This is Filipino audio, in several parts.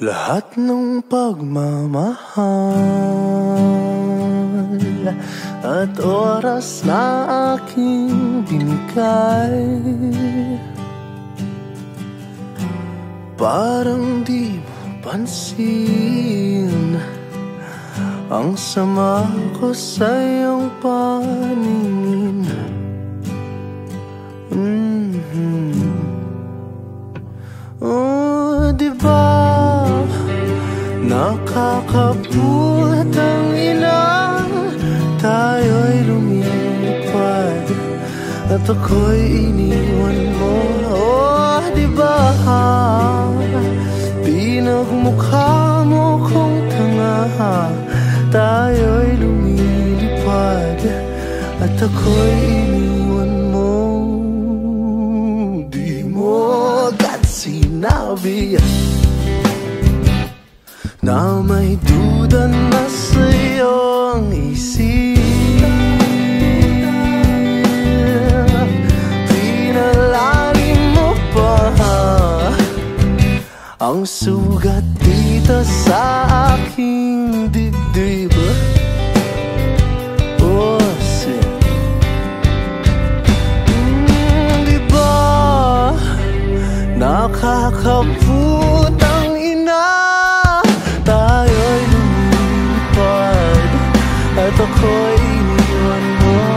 Lahat ng pagmamahal At oras na aking binigay. Parang di mo pansin Ang sama ko sa iyong paningin Nakakaput ang ina Tayo'y lumipad. At ako'y iniwan mo. Oh, di ba Pinagmukha mo kong tanga Tayo'y lumilipad. At ako'y na may duda na sa'yo ang isip Pinalalim mo pa Ang sugat dito sa aking dibdib. Oh, At ako'y iniwan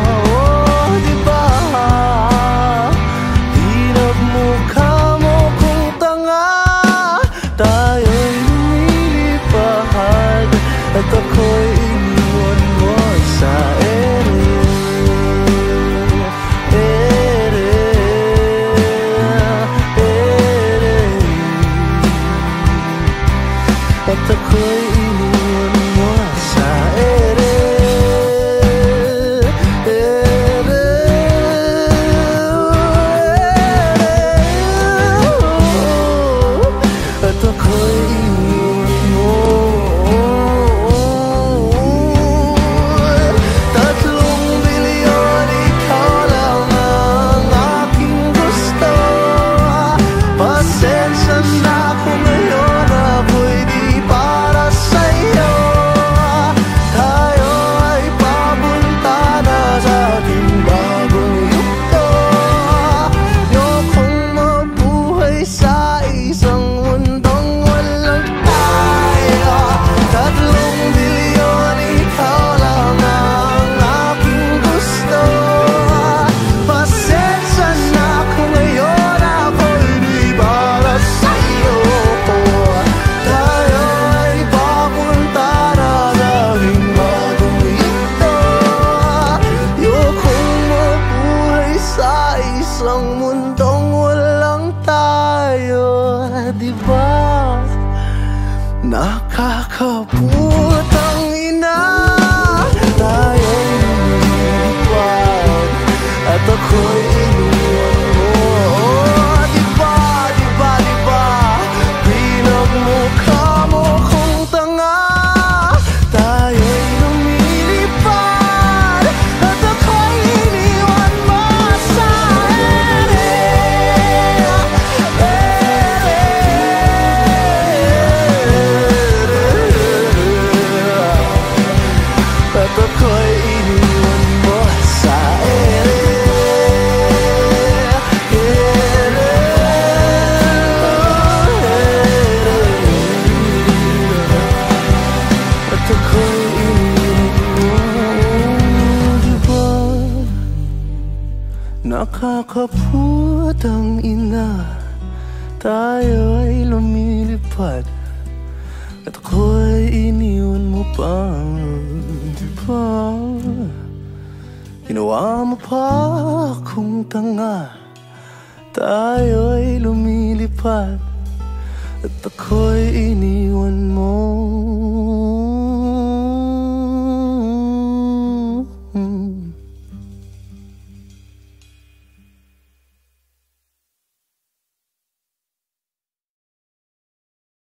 Nakakaput ang ina. Tayo'y lumipad At ako'y Nakakaput ang ina Tayo ay lumilipad At ako'y iniwan mo pa Di ba? Ginawa mo pa akong tanga Tayo ay lumilipad At ako'y iniwan mo